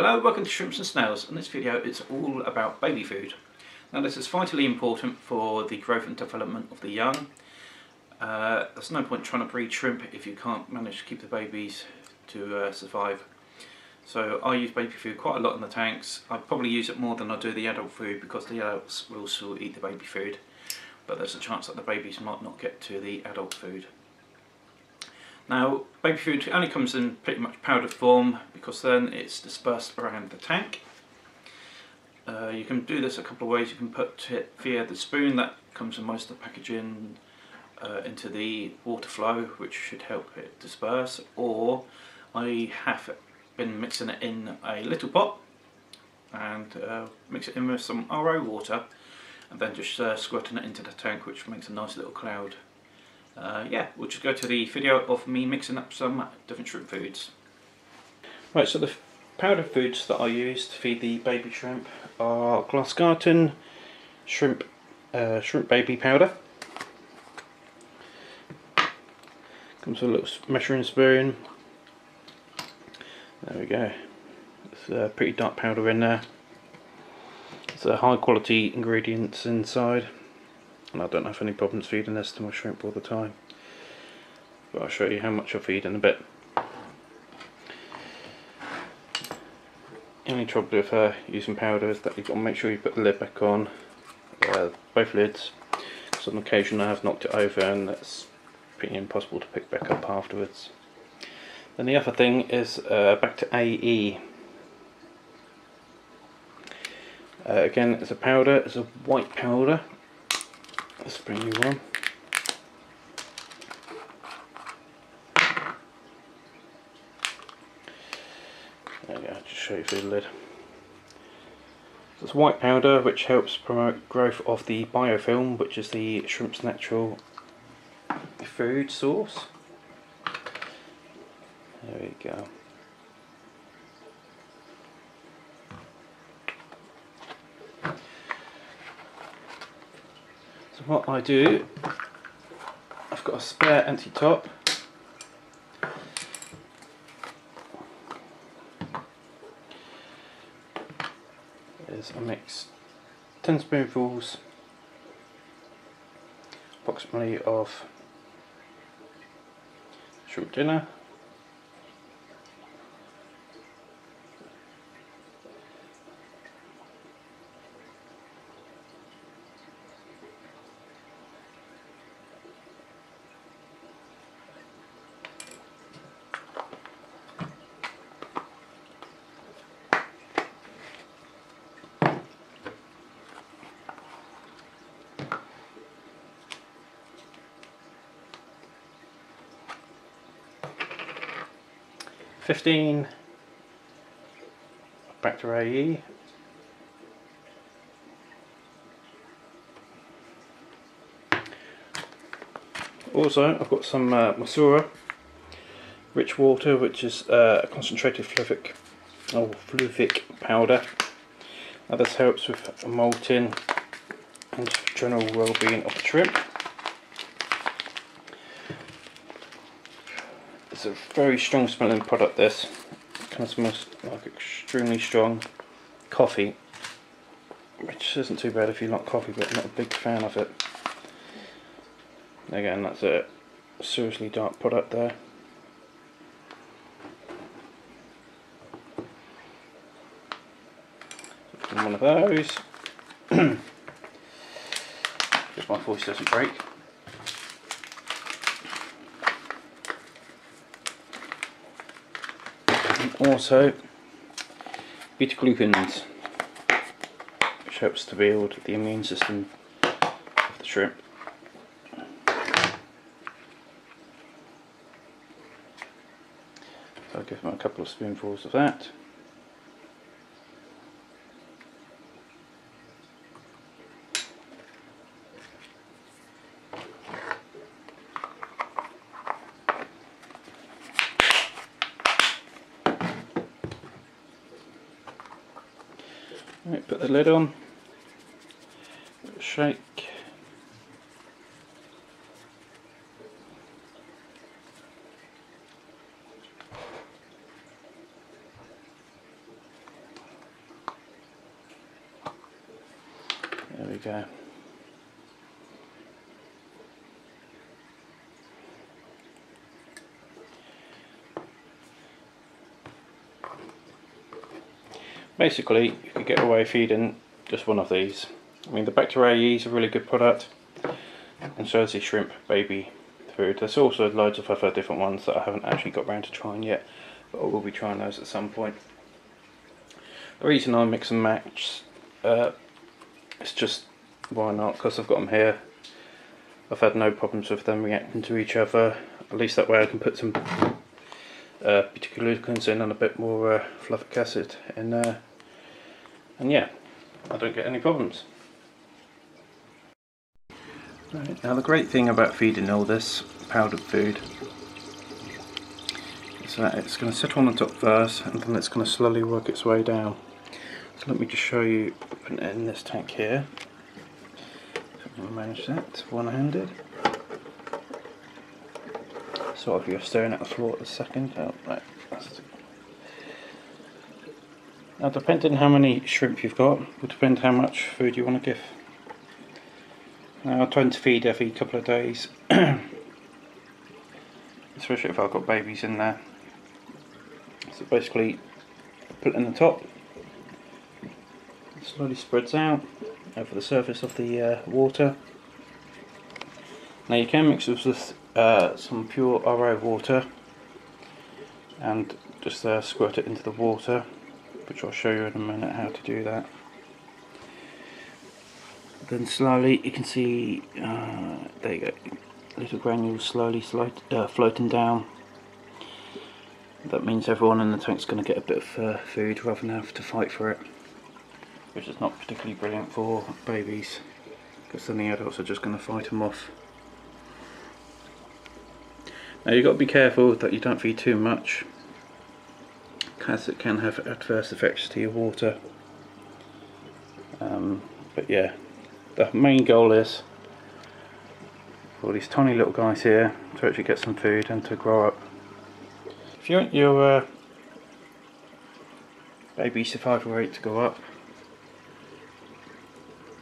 Hello, welcome to Shrimps and Snails. In this video it's all about baby food. Now this is vitally important for the growth and development of the young. Uh, there's no point trying to breed shrimp if you can't manage to keep the babies to uh, survive. So I use baby food quite a lot in the tanks. I probably use it more than I do the adult food because the adults will still eat the baby food. But there's a chance that the babies might not get to the adult food. Now, baby food only comes in pretty much powdered form because then it's dispersed around the tank. Uh, you can do this a couple of ways. You can put it via the spoon that comes in most of the packaging uh, into the water flow, which should help it disperse. Or I have been mixing it in a little pot and uh, mix it in with some RO water and then just uh, squirting it into the tank, which makes a nice little cloud uh, yeah, we'll just go to the video of me mixing up some different shrimp foods. Right, so the powder foods that I use to feed the baby shrimp are Glass Glasgarten shrimp uh, shrimp baby powder. Comes with a little measuring spoon. There we go. It's a pretty dark powder in there. It's a high quality ingredients inside and I don't have any problems feeding this to my shrimp all the time. But I'll show you how much I feed in a bit. The only trouble with uh, using powder is that you've got to make sure you put the lid back on uh, both lids because on occasion I have knocked it over and that's pretty impossible to pick back up afterwards. Then the other thing is uh, Bacter AE uh, again it's a powder, it's a white powder Let's bring you one. There we go, just show you through the lid. So it's white powder which helps promote growth of the biofilm which is the shrimp's natural food source. There we go. What I do, I've got a spare empty top. Is I mix 10 spoonfuls approximately of shrimp dinner 15 Bacter AE also I've got some uh, Masura rich water which is uh, a concentrated fluvic or fluvic powder. Now this helps with molting and general well-being of the shrimp It's a very strong smelling product this. It kind of smells like extremely strong coffee. Which isn't too bad if you like coffee but I'm not a big fan of it. Again that's a seriously dark product there. one of those. if my voice doesn't break. Also beta glucans which helps to build the immune system of the shrimp. So I'll give them a couple of spoonfuls of that. Right, put the lid on, shake. There we go. Basically, you can get away feeding just one of these. I mean, the Bacteria is a really good product, and so is the shrimp baby food. There's also loads of other different ones that I haven't actually got around to trying yet, but I will be trying those at some point. The reason I mix and match uh, is just why not, because I've got them here. I've had no problems with them reacting to each other, at least that way I can put some uh, particular glucans in and a bit more uh, acid in there. And yeah, I don't get any problems. Right, now the great thing about feeding all this powdered food is that it's going to sit on the top first and then it's going to slowly work its way down. So let me just show you putting it in this tank here. So manage that one-handed. Sort of you're staring at the floor at the second. Oh, right. Now depending on how many shrimp you've got will depend how much food you want to give. Now I tend to feed every couple of days, especially if I've got babies in there. So basically put it in the top, it slowly spreads out over the surface of the uh, water. Now you can mix this with uh, some pure RO water and just uh, squirt it into the water which I'll show you in a minute how to do that. Then slowly you can see uh, there you go little granules slowly slide, uh, floating down. That means everyone in the tank's going to get a bit of uh, food rather than have to fight for it which is not particularly brilliant for babies because then the adults are just going to fight them off. Now you've got to be careful that you don't feed too much as it can have adverse effects to your water um, but yeah the main goal is for these tiny little guys here to actually get some food and to grow up. If you want your uh, baby survival rate to go up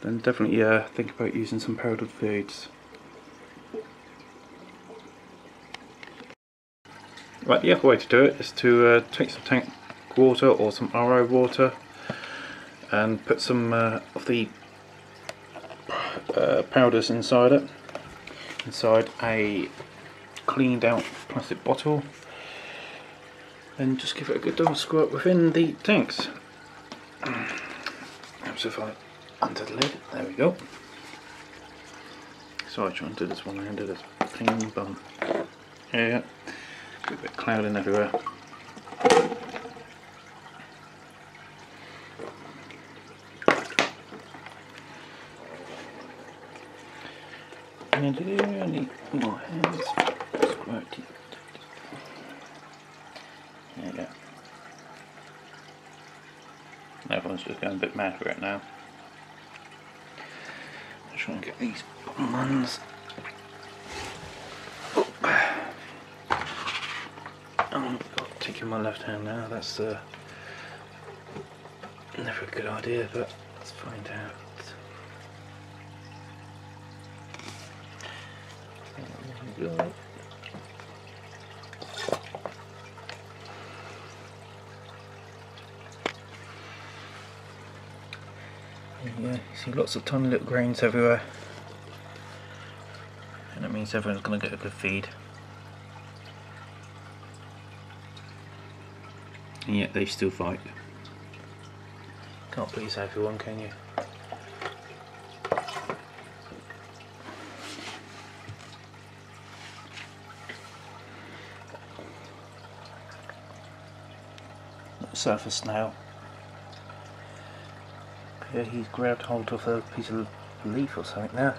then definitely uh, think about using some powdered foods. Right, the other way to do it is to uh, take some tank water or some RO water and put some uh, of the uh, powders inside it. Inside a cleaned out plastic bottle. And just give it a good double squirt within the tanks. So if I under the lid there we go. Sorry trying to do this one handed this clean bum. Yeah a bit clouding everywhere And I need more hands. Squirty. There you go. Everyone's just going a bit mad for it now. I'm trying to get these bottom ones. Oh God, taking my left hand now. That's uh, never a good idea, but let's find out. Yeah, see lots of tiny little grains everywhere. And that means everyone's going to get a good feed. And yet they still fight. Can't please everyone, can you? surface now. Yeah, he's grabbed hold of a piece of leaf or something there.